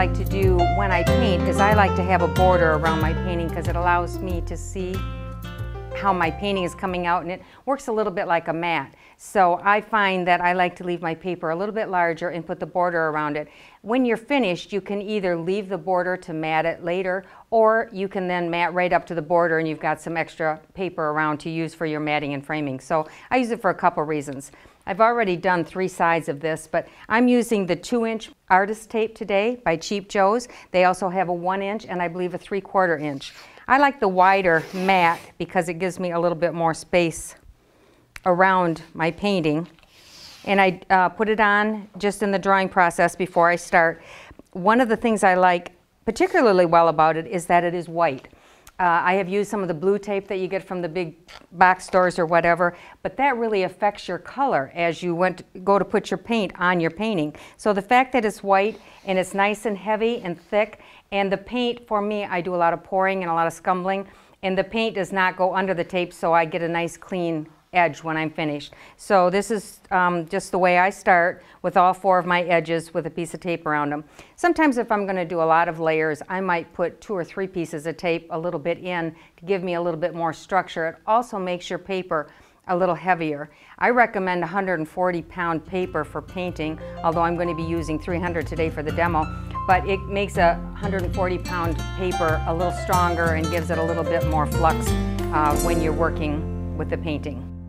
like to do when I paint is I like to have a border around my painting because it allows me to see how my painting is coming out and it works a little bit like a mat. So I find that I like to leave my paper a little bit larger and put the border around it. When you're finished, you can either leave the border to mat it later or you can then mat right up to the border and you've got some extra paper around to use for your matting and framing. So I use it for a couple reasons. I've already done three sides of this, but I'm using the two inch artist tape today by Cheap Joe's. They also have a one inch and I believe a three quarter inch. I like the wider mat because it gives me a little bit more space around my painting. And I uh, put it on just in the drawing process before I start. One of the things I like particularly well about it is that it is white. Uh, I have used some of the blue tape that you get from the big box stores or whatever, but that really affects your color as you went go to put your paint on your painting. So the fact that it's white and it's nice and heavy and thick, and the paint for me, I do a lot of pouring and a lot of scumbling, and the paint does not go under the tape, so I get a nice clean edge when I'm finished. So this is um, just the way I start with all four of my edges with a piece of tape around them. Sometimes if I'm going to do a lot of layers, I might put two or three pieces of tape a little bit in to give me a little bit more structure. It also makes your paper a little heavier. I recommend 140 pound paper for painting, although I'm going to be using 300 today for the demo, but it makes a 140 pound paper a little stronger and gives it a little bit more flux uh, when you're working with the painting.